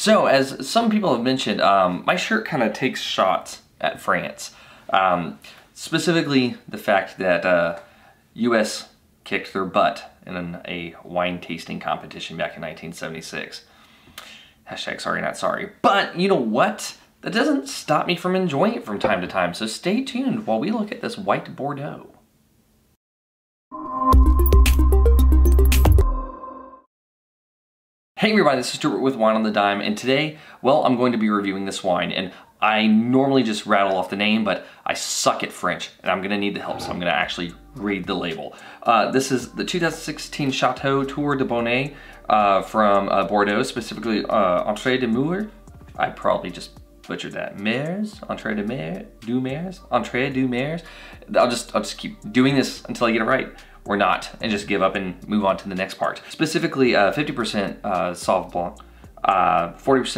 So, as some people have mentioned, um, my shirt kind of takes shots at France. Um, specifically, the fact that uh, U.S. kicked their butt in a wine tasting competition back in 1976. Hashtag sorry, not sorry. But you know what? That doesn't stop me from enjoying it from time to time, so stay tuned while we look at this white Bordeaux. Hey everybody, this is Stuart with Wine on the Dime, and today, well, I'm going to be reviewing this wine, and I normally just rattle off the name, but I suck at French, and I'm gonna need the help, so I'm gonna actually read the label. Uh, this is the 2016 Chateau Tour de Bonnet uh, from uh, Bordeaux, specifically uh, Entrée de Mur. I probably just butchered that. Mers, Entrée de Mer, du Mers, Entrée du Mers. I'll just, I'll just keep doing this until I get it right or not and just give up and move on to the next part. Specifically 50% uh, uh, Sauv Blanc, 40% uh,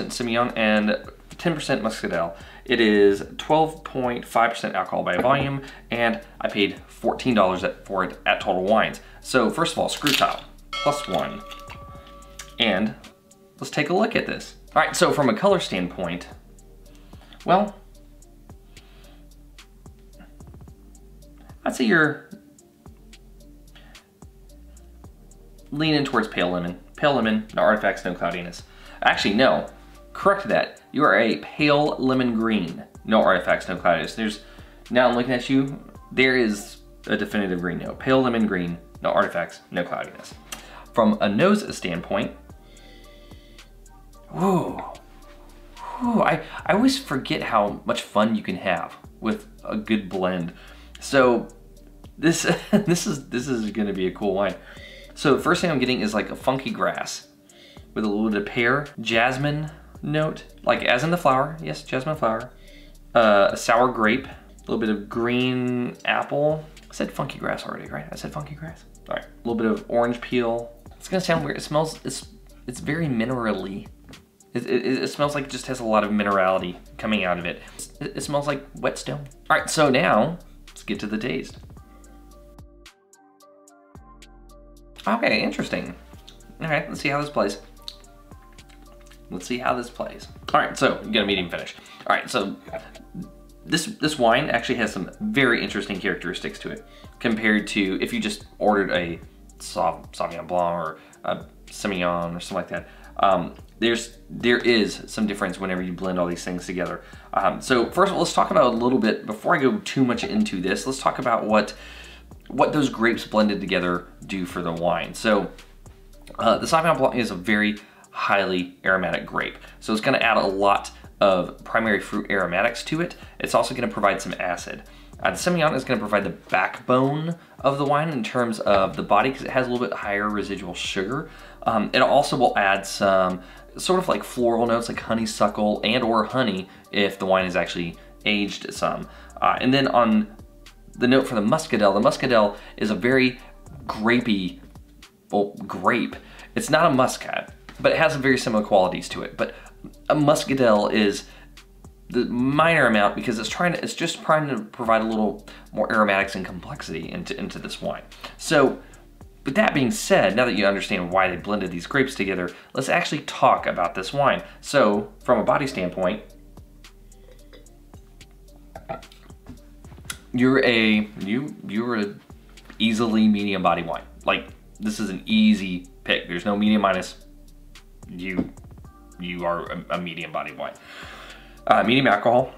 Semillon, and 10% Muscadelle. It is 12.5% alcohol by volume, and I paid $14 for it at Total Wines. So first of all, screw top, plus one. And let's take a look at this. All right, so from a color standpoint, well, I'd say you're leaning towards pale lemon. Pale lemon, no artifacts, no cloudiness. Actually, no, correct that. You are a pale lemon green. No artifacts, no cloudiness. There's, now I'm looking at you, there is a definitive green note. Pale lemon green, no artifacts, no cloudiness. From a nose standpoint, whoa, whoa I, I always forget how much fun you can have with a good blend. So this, this is, this is gonna be a cool wine. So the first thing I'm getting is like a funky grass with a little bit of pear, jasmine note, like as in the flower, yes, jasmine flower, uh, a sour grape, a little bit of green apple. I said funky grass already, right? I said funky grass. All right, a little bit of orange peel. It's gonna sound weird. It smells, it's, it's very minerally. It, it, it, smells like it just has a lot of minerality coming out of it. It, it smells like whetstone. All right, so now let's get to the taste. Okay, interesting. All right, let's see how this plays. Let's see how this plays. All right, so you got a medium finish. All right, so this this wine actually has some very interesting characteristics to it compared to if you just ordered a Sauvignon Blanc or a Semillon or something like that. Um, there's there is some difference whenever you blend all these things together. Um, so first of all, let's talk about a little bit before I go too much into this. Let's talk about what what those grapes blended together do for the wine. So uh, the Sauvignon Blanc is a very highly aromatic grape. So it's gonna add a lot of primary fruit aromatics to it. It's also gonna provide some acid. Uh, the Semillon is gonna provide the backbone of the wine in terms of the body because it has a little bit higher residual sugar. Um, it also will add some sort of like floral notes like honeysuckle and or honey if the wine is actually aged some. Uh, and then on the note for the muscadelle, the muscadelle is a very grapey, well, grape. It's not a muscat, but it has very similar qualities to it. But a muscadelle is the minor amount because it's trying to, it's just trying to provide a little more aromatics and complexity into, into this wine. So, with that being said, now that you understand why they blended these grapes together, let's actually talk about this wine. So, from a body standpoint, you're a you you're a easily medium body wine. Like this is an easy pick. There's no medium minus. You you are a, a medium body wine. Uh, medium alcohol,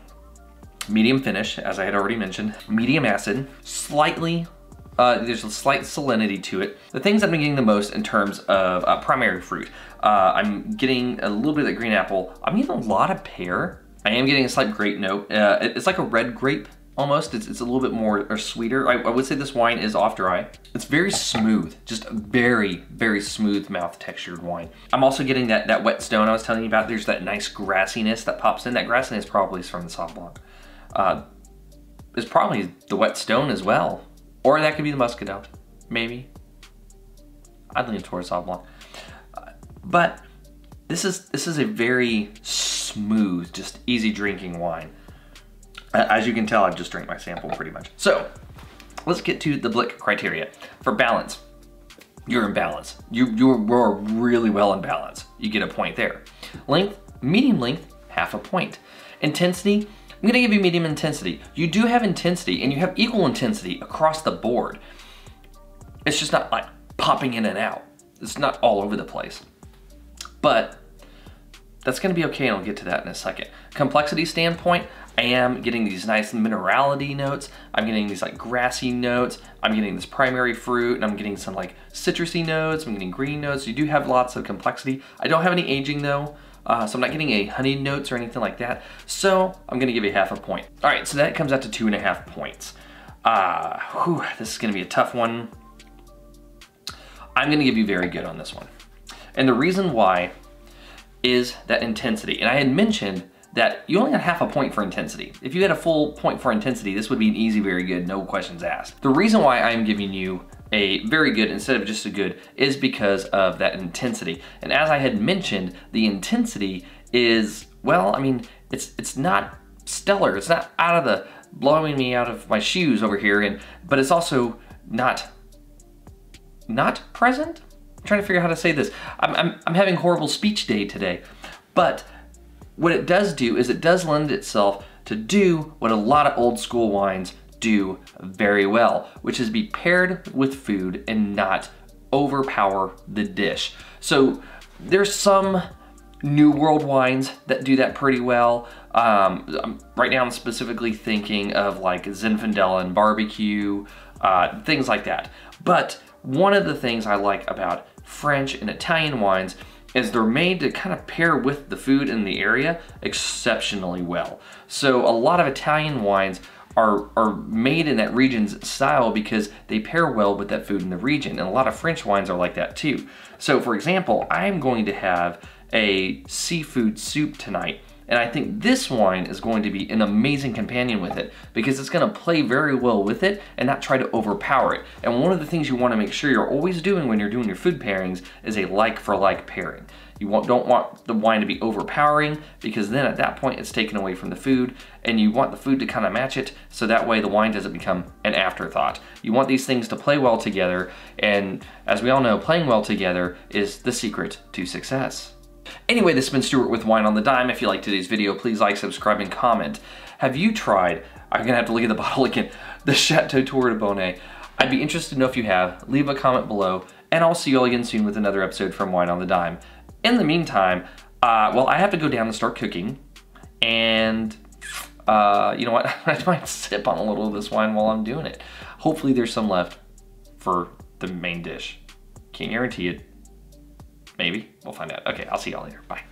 medium finish, as I had already mentioned, medium acid, slightly, uh, there's a slight salinity to it. The things I'm getting the most in terms of uh, primary fruit, uh, I'm getting a little bit of green apple. I'm getting a lot of pear. I am getting a slight grape note. Uh, it's like a red grape almost. It's, it's a little bit more or sweeter. I, I, would say this wine is off dry. It's very smooth, just very, very smooth mouth textured wine. I'm also getting that, that wet stone I was telling you about. There's that nice grassiness that pops in. That grassiness probably is from the Sauv Blanc. Uh, it's probably the wet stone as well. Or that could be the Muscadelle, maybe. I'd lean towards Sauv Blanc. Uh, but this is, this is a very smooth, just easy drinking wine. As you can tell, I've just drank my sample pretty much. So let's get to the BLIC criteria. For balance, you're in balance. You, you're, really well in balance. You get a point there. Length, Medium length, half a point. Intensity, I'm gonna give you medium intensity. You do have intensity and you have equal intensity across the board. It's just not like popping in and out. It's not all over the place. But that's gonna be okay and I'll get to that in a second. Complexity standpoint, I am getting these nice minerality notes. I'm getting these like grassy notes. I'm getting this primary fruit and I'm getting some like citrusy notes. I'm getting green notes. You do have lots of complexity. I don't have any aging though. Uh, so I'm not getting a honey notes or anything like that. So I'm gonna give you half a point. All right, so that comes out to two and a half points. Uh, whew, this is gonna be a tough one. I'm gonna give you very good on this one. And the reason why is that intensity. And I had mentioned that you only got half a point for intensity. If you had a full point for intensity, this would be an easy, very good, no questions asked. The reason why I'm giving you a very good instead of just a good is because of that intensity. And as I had mentioned, the intensity is, well, I mean, it's it's not stellar. It's not out of the blowing me out of my shoes over here, and but it's also not not present. I'm trying to figure out how to say this. I'm, I'm, I'm having horrible speech day today, but what it does do is it does lend itself to do what a lot of old school wines do very well, which is be paired with food and not overpower the dish. So there's some new world wines that do that pretty well. Um, right now I'm specifically thinking of like Zinfandel and barbecue, uh, things like that. But one of the things I like about French and Italian wines is they're made to kind of pair with the food in the area exceptionally well. So a lot of Italian wines are, are made in that region's style because they pair well with that food in the region. And a lot of French wines are like that too. So for example, I'm going to have a seafood soup tonight and I think this wine is going to be an amazing companion with it because it's gonna play very well with it and not try to overpower it. And one of the things you wanna make sure you're always doing when you're doing your food pairings is a like for like pairing. You don't want the wine to be overpowering because then at that point it's taken away from the food and you want the food to kind of match it so that way the wine doesn't become an afterthought. You want these things to play well together and as we all know, playing well together is the secret to success. Anyway, this has been Stuart with Wine on the Dime. If you liked today's video, please like, subscribe, and comment. Have you tried, I'm gonna have to look at the bottle again, the Chateau Tour de Bonnet? I'd be interested to know if you have. Leave a comment below, and I'll see you all again soon with another episode from Wine on the Dime. In the meantime, uh, well, I have to go down and start cooking, and uh, you know what? I might sip on a little of this wine while I'm doing it. Hopefully there's some left for the main dish. Can't guarantee it, Maybe. We'll find out. Okay, I'll see y'all later. Bye.